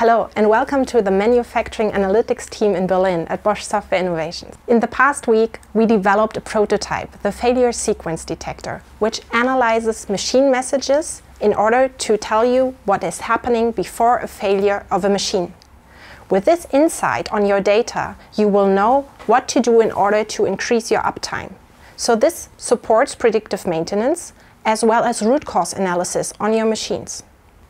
Hello and welcome to the Manufacturing Analytics team in Berlin at Bosch Software Innovations. In the past week, we developed a prototype, the Failure Sequence Detector, which analyzes machine messages in order to tell you what is happening before a failure of a machine. With this insight on your data, you will know what to do in order to increase your uptime. So this supports predictive maintenance as well as root cause analysis on your machines.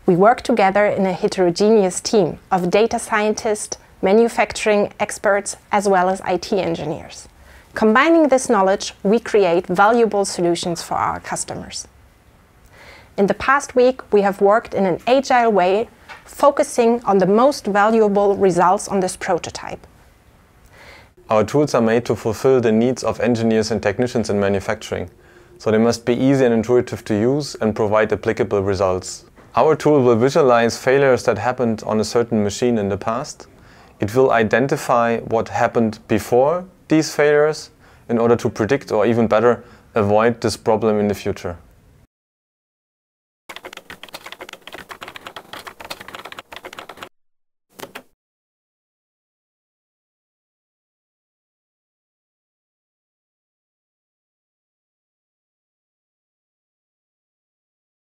We work together in a heterogeneous team of data scientists, manufacturing experts, as well as IT engineers. Combining this knowledge, we create valuable solutions for our customers. In the past week, we have worked in an agile way, focusing on the most valuable results on this prototype. Our tools are made to fulfill the needs of engineers and technicians in manufacturing, so they must be easy and intuitive to use and provide applicable results. Our tool will visualize failures that happened on a certain machine in the past. It will identify what happened before these failures in order to predict or even better avoid this problem in the future.